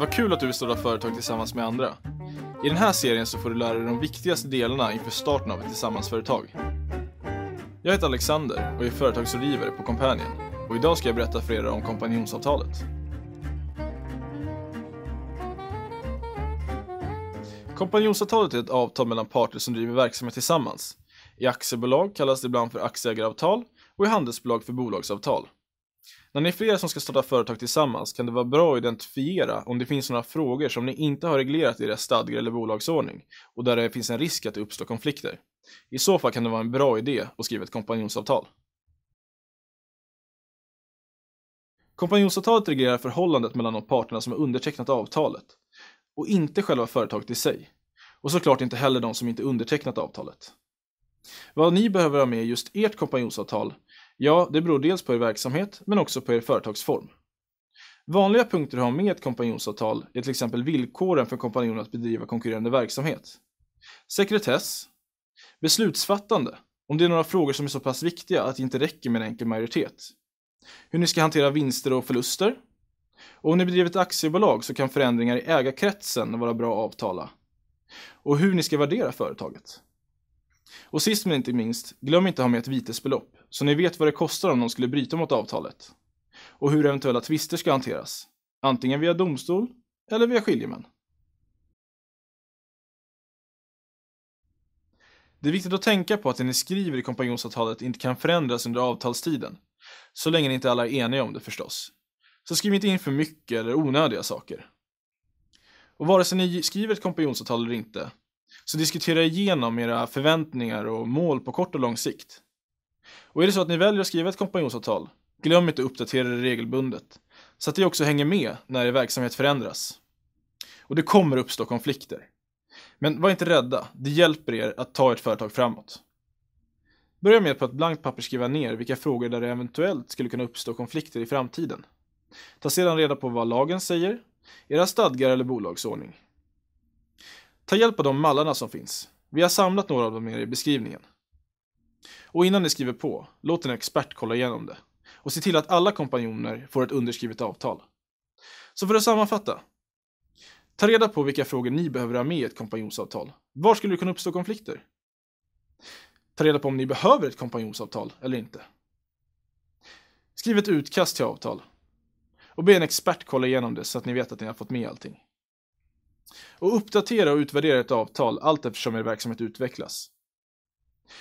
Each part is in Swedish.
Vad kul att du vill starta företag tillsammans med andra. I den här serien så får du lära dig de viktigaste delarna inför starten av ett tillsammansföretag. Jag heter Alexander och är företagsrådgivare på Companion och idag ska jag berätta för er om kompanjonsavtalet. Kompanjonsavtalet är ett avtal mellan parter som driver verksamhet tillsammans. I aktiebolag kallas det ibland för aktieägaravtal och i handelsbolag för bolagsavtal. När ni är flera som ska starta företag tillsammans kan det vara bra att identifiera om det finns några frågor som ni inte har reglerat i era stadgar eller bolagsordning och där det finns en risk att det uppstår konflikter. I så fall kan det vara en bra idé att skriva ett kompanjonsavtal. Kompanjonsavtalet reglerar förhållandet mellan de parterna som har undertecknat avtalet och inte själva företaget i sig. Och såklart inte heller de som inte undertecknat avtalet. Vad ni behöver ha med i just ert kompanjonsavtal Ja, det beror dels på er verksamhet, men också på er företagsform. Vanliga punkter att ha med ett kompanjonsavtal är till exempel villkoren för kompanjonen att bedriva konkurrerande verksamhet. Sekretess. Beslutsfattande, om det är några frågor som är så pass viktiga att det inte räcker med en enkel majoritet. Hur ni ska hantera vinster och förluster. Och om ni bedriver ett aktiebolag så kan förändringar i ägarkretsen vara bra att avtala. Och hur ni ska värdera företaget. Och sist men inte minst, glöm inte att ha med ett vitesbelopp, så ni vet vad det kostar om någon skulle bryta mot avtalet. Och hur eventuella tvister ska hanteras, antingen via domstol eller via skiljemän. Det är viktigt att tänka på att det ni skriver i kompanjonsavtalet inte kan förändras under avtalstiden, så länge ni inte alla är eniga om det förstås. Så skriv inte in för mycket eller onödiga saker. Och vare sig ni skriver ett kompanjonsavtal eller inte, så diskutera igenom era förväntningar och mål på kort och lång sikt. Och är det så att ni väljer att skriva ett kompanjonsavtal, glöm inte att uppdatera det regelbundet, så att det också hänger med när er verksamhet förändras. Och det kommer uppstå konflikter. Men var inte rädda, det hjälper er att ta ert företag framåt. Börja med att på ett blankt papper skriva ner vilka frågor där det eventuellt skulle kunna uppstå konflikter i framtiden. Ta sedan reda på vad lagen säger, era stadgar eller bolagsordning. Ta hjälp av de mallarna som finns. Vi har samlat några av dem i beskrivningen. Och innan ni skriver på, låt en expert kolla igenom det. Och se till att alla kompanjoner får ett underskrivet avtal. Så för att sammanfatta. Ta reda på vilka frågor ni behöver ha med i ett kompanjonsavtal. Var skulle det kunna uppstå konflikter? Ta reda på om ni behöver ett kompanjonsavtal eller inte. Skriv ett utkast till avtal. Och be en expert kolla igenom det så att ni vet att ni har fått med allting. Och uppdatera och utvärdera ett avtal allt eftersom er verksamhet utvecklas.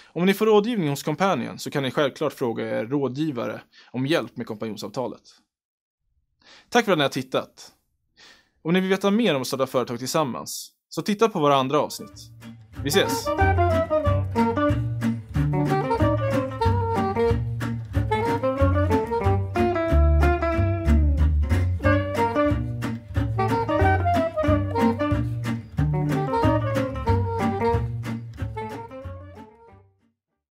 Om ni får rådgivning hos Companion så kan ni självklart fråga er rådgivare om hjälp med kompanjonsavtalet. Tack för att ni har tittat! Om ni vill veta mer om att starta företag tillsammans, så titta på våra andra avsnitt. Vi ses!